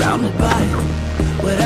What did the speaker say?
surrounded by what